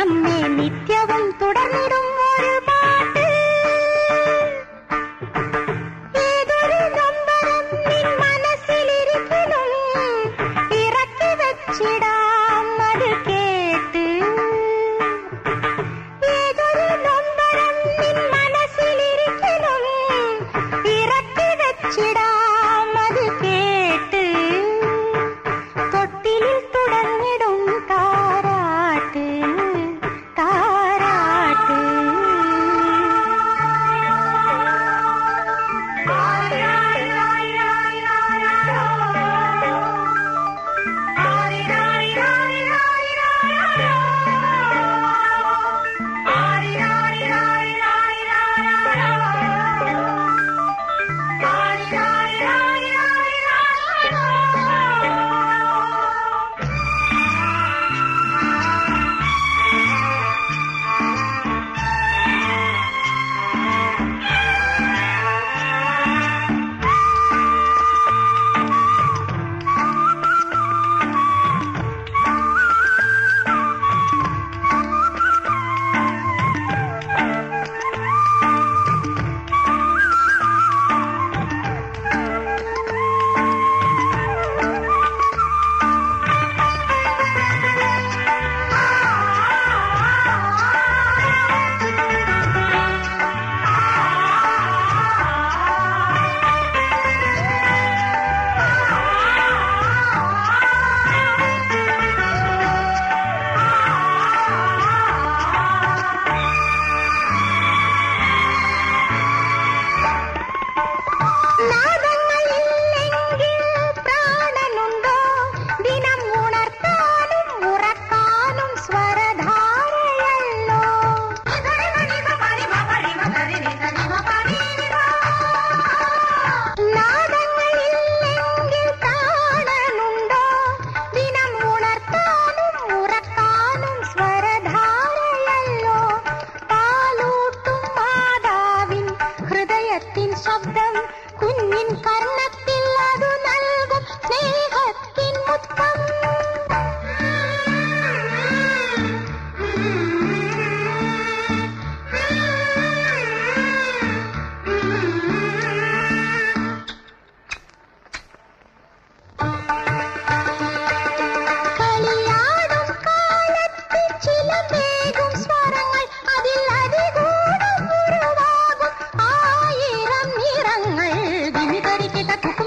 ನಮ್ಮೆ ನಿತ್ಯವಂತೂ ta